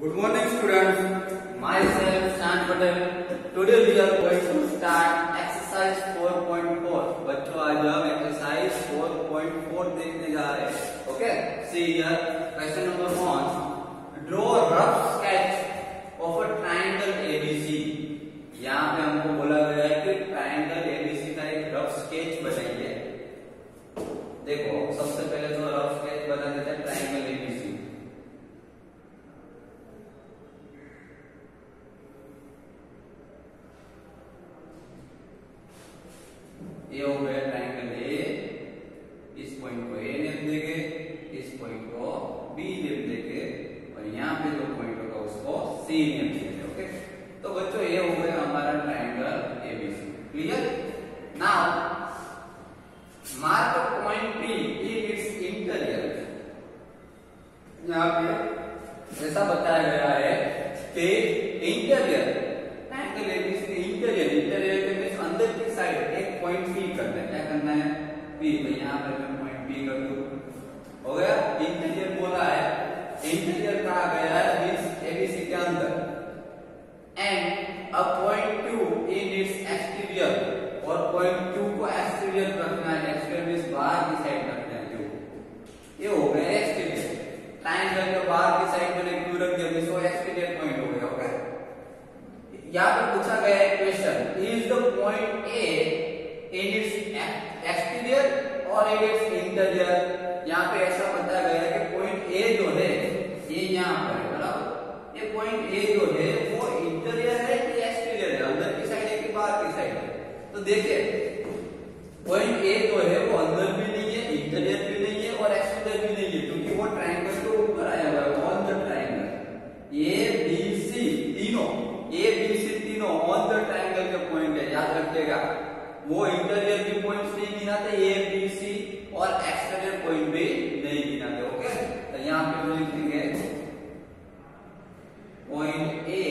Good morning, students. Myself, Shan Patel. Today we are going to start exercise 4.4. बच्चों आज हम exercise 4.4 देखने जा रहे हैं. Okay? See here, question number one. Draw rough sketch of a triangle ABC. यहाँ पे हमको बोला गया है कि ट्राइंगल एबीसी का एक रफ स्केच बनाइए देखो सबसे पहले तो रफ स्केच बना देते हैं ट्राइंगल एबीसी ये हो गया ट्राइंगल ए इस पॉइंट को ए नेम देंगे इस पॉइंट को बी नेम देंगे और यहाँ पे जो पॉइंट होगा उसको सी नेम देंगे ओके तो बच्चों ये हो गया हमारा triangle ABC clear now mark point B in its interior यहाँ पे ऐसा बताया गया है कि इंटीरियर इंटीरियर इंटीरियर के मींस अंदर की साइड एक पॉइंट पी करना है क्या करना है? पी तो यहाँ पर मैं पॉइंट पी कर दूँ। हो गया? इंटीरियर बोला है। इंटीरियर कहा गया है? मींस एबीसी के अंदर। एंड अ यहाँ पर पूछा गया है question is the point A in its exterior और इन इट्स इंटीरियर यहाँ पे ऐसा बताया गया है कि पॉइंट ए जो है ये यहाँ पर है बराबर ये पॉइंट ए जो है वो इंटीरियर है कि एक्सटीरियर है अंदर की साइड है कि बाहर की साइड है तो देखिए पॉइंट ए जो है वो अंदर भी नहीं है इंटीरियर भी नहीं है और एक्सटीरियर भी नहीं है क्योंकि वो ट्रायंगल के ऊपर आया हुआ है on the triangle A B C तीनों ए बी सी तीनों ऑन द ट्रायंगल के पॉइंट है याद रखिएगा वो इंटीरियर के पॉइंट्स नहीं गिनाते ए बी सी और एक्सटीरियर पॉइंट भी नहीं गिनाते ओके तो यहाँ पे हम लिखेंगे point A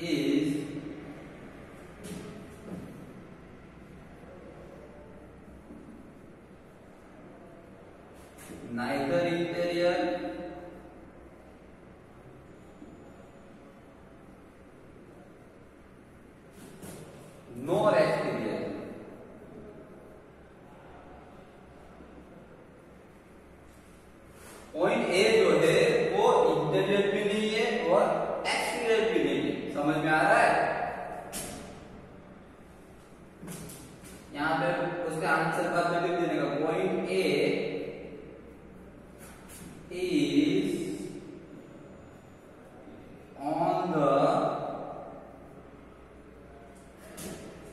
is neither interior nor exterior point A जो है वो इंटीरियर भी नहीं है और एक्सटीरियर भी नहीं है समझ में आ रहा है यहाँ पे उसका आंसर बाद में लिख देने का। Point A is on the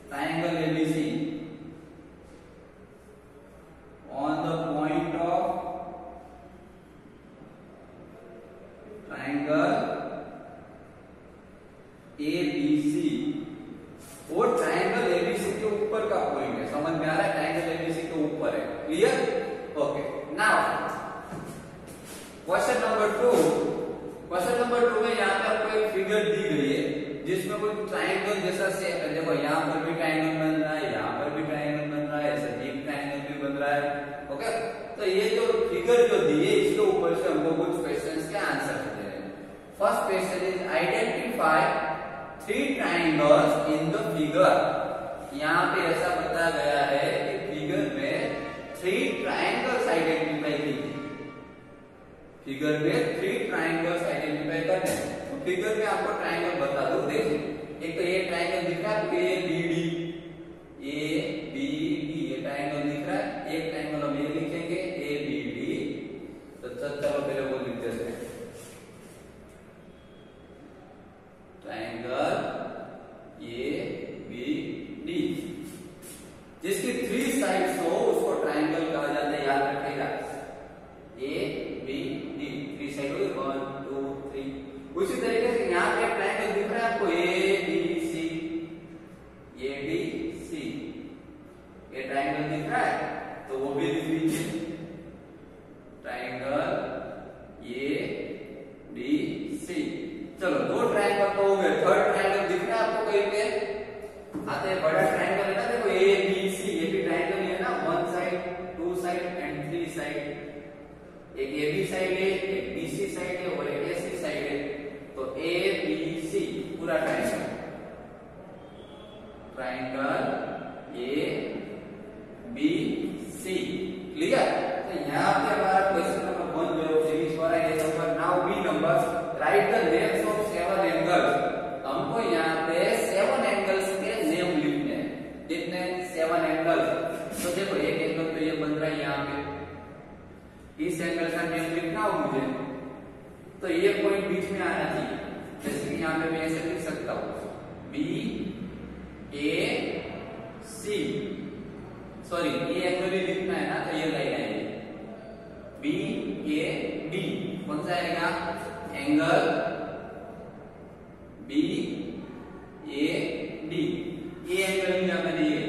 triangle ABC on the point of triangle ABC वो ट्रायंगल एबीसी के ऊपर का पॉइंट है समझ में आ रहा है ट्रायंगल एबीसी के ऊपर है clear okay now question number two question number two में यहाँ पे आपको एक फिगर दी गई है जिसमें कोई ट्रायंगल जैसा से देखो, यहाँ पर भी ट्रायंगल बन रहा है, यहाँ पर भी ट्रायंगल बन रहा है, ऐसा डीप ट्रायंगल भी बन रहा है ओके तो ये जो फिगर जो दी है, इसके ऊपर से हमको कुछ क्वेश्चंस के आंसर दे रहे हैं। First question is identify three triangles in the figure यहाँ पे ऐसा बताया गया है कि फिगर में थ्री ट्रायंगल्स आइडेंटिफाई कीजिए फिगर में थ्री ट्रायंगल्स आइडेंटिफाई करने हैं तो फिगर में आपको ट्रायंगल बता दो देखिए एक तो ये ट्रायंगल दिख रहा है A B D A B D ये ट्रायंगल दिख रहा है। एक ट्रायंगल हम ये लिखेंगे ए बी डी तो चलो पहले वो लिख देते हैं। ट्रायंगल ए बी डी जिसकी थ्री साइड्स हो, उसको ट्रायंगल कहा जाता है, याद रखिएगा। A B D three side हो वन टू थ्री उसी तरीके अतः बड़ा ट्रायंगल है। ना देखो ए बी सी ये भी ट्रायंगल है ना। One side two side and three side एक ए बी साइड है, एक बी सी साइड है, और एक ए सी साइड है। तो ए बी सी पूरा triangle triangle A B C clear तो यहाँ पर ये पॉइंट बीच में आना चाहिए। जैसे कि यहाँ पे मैं ऐसे लिख सकता हूँ। बी ए सी सॉरी ये भी लिखना है ना तो ये लाइन आएगी। बी ए डी कौन सा आएगा? एंगल बी ए डी ये एंगल भी पे दिए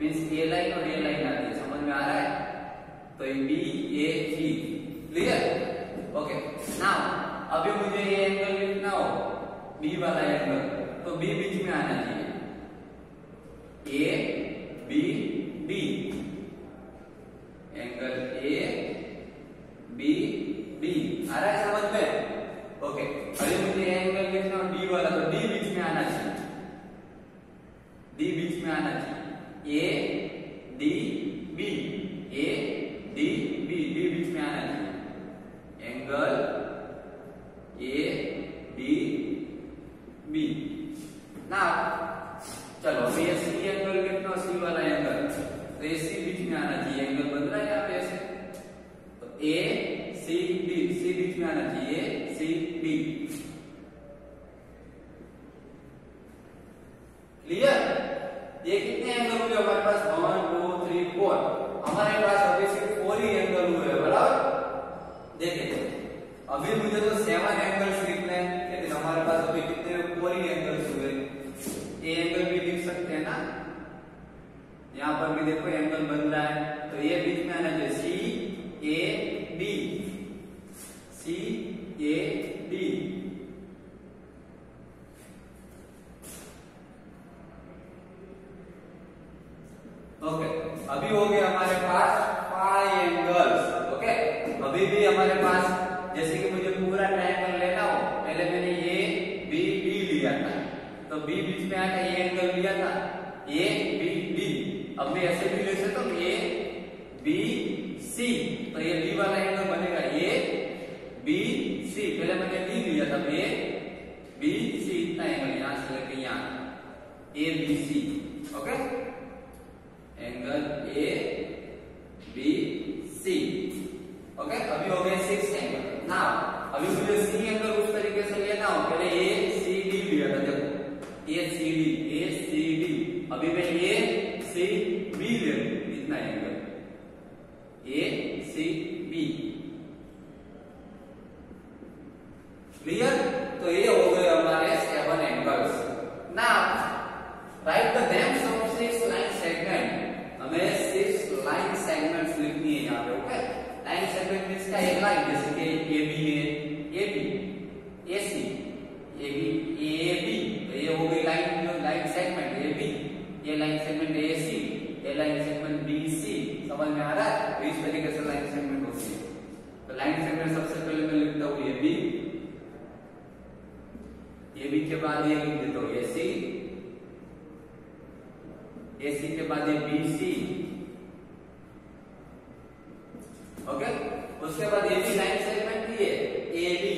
मीन्स ए लाइन और ए लाइन आती है। समझ में आ रहा है? तो ये B A D clear okay now अभी मुझे ये एंगल लिखना हो बी वाला एंगल। तो बी बीच में आना चाहिए A B D angle A B D आ रहा है समझ में ओके अभी मुझे एंगल लिखना हो डी वाला तो डी बीच में आना चाहिए डी बीच में आना चाहिए A D B A D B D बीच में आना चाहिए एंगल ए डी बी ना चलो अभी ये सी एंगल लिखना हो सी वाला एंगल तो ये सी बीच में आना चाहिए एंगल बन रहा है यहाँ पे ऐसे तो ए सी डी सी बीच में आना चाहिए सी डी क्लियर ये कितने एंगल हुए हमारे पास वन टू थ्री फोर हमारे पास अभी सिर्फ़ फोर ही एंगल हुए बराबर? देखिए अभी मुझे तो सेवन एंगल्स लिखने लेकिन हमारे पास अभी कितने फोर ही एंगल्स हुए ये एंगल भी लिख सकते हैं ना? यहाँ पर भी देखो एंगल बन रहा है तो ये बीच में आना चाहिए। C A D C A D okay अभी हो गए हमारे पास फाइव एंगल्स ओके अभी भी हमारे पास जैसे कि मुझे पूरा ट्रायंगल लेना हो, पहले मैंने ये बी डी लिया था। तो बी बीच में आके ये एंगल लिया था। ए बी डी अब मैं ऐसे भी ले सकता हूँ ए बी सी तो ये बी वाला एंगल बनेगा। ए बी सी पहले मैंने डी लिया था ए बी सी इतना एंगल यहाँ से लेके यहाँ। A B C okay? Angle A B C okay? अभी हो गए सिक्स एंगल ना, अभी मुझे सी एंगल उस तरीके से लेना हो पहले ए सी डी लिया था, देखो। ए C D A C D अभी मैं ए सी बी लूँ इतना angle A C B clear तो ये हो गए हमारे सेवन एंगल्स ना write the names of six line segment हमें सिक्स लाइन सेगमेंट्स लिखनी है यहाँ पे ओके लाइन सेगमेंट मींस का एक लाइन जैसे कि ए बी है A B A C A B A B तो ये हो गई लाइन जो लाइन सेगमेंट ए बी ये लाइन सेगमेंट ए सी ये लाइन सेगमेंट बी सी समझ में आ रहा है? तो इस तरीके से लाइन सेगमेंट होती है। तो लाइन सेगमेंट सबसे पहले मैं लिखता हूँ ए बी ए बी के बाद ये लिख देता हूँ ए सी ए सी के बाद ये बी सी ओके उसके बाद ये भी लाइन सेगमेंट भी है ए बी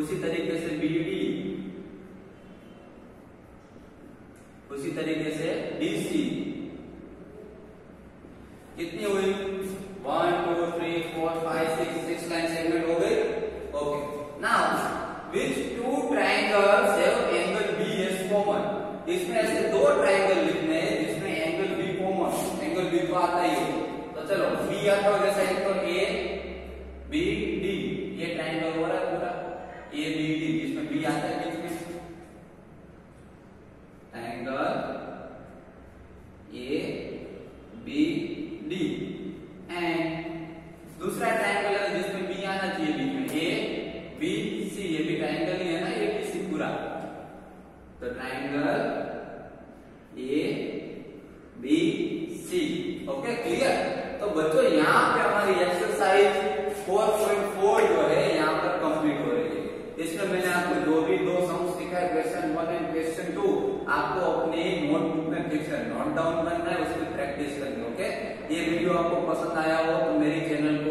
उसी तरीके से बी डी उसी तरीके से डी सी कितनी हुई one two three four five six six line segment हो गई okay now which two triangles have angle B as common इसमें ऐसे दो ट्राइंगल लिखने हैं जिसमें एंगल बी एंगल बी तो आता ही। है तो चलो बी आता होगा एक तो ए बी डी ये ट्राइंगल हो रहा है पूरा। ए बी डी जिसमें बी आता है। है question one and question two आपको अपने नोटबुक में फिक्सर नोट डाउन करना है, उसमें प्रैक्टिस करनी ओके ये वीडियो आपको पसंद आया हो तो मेरे चैनल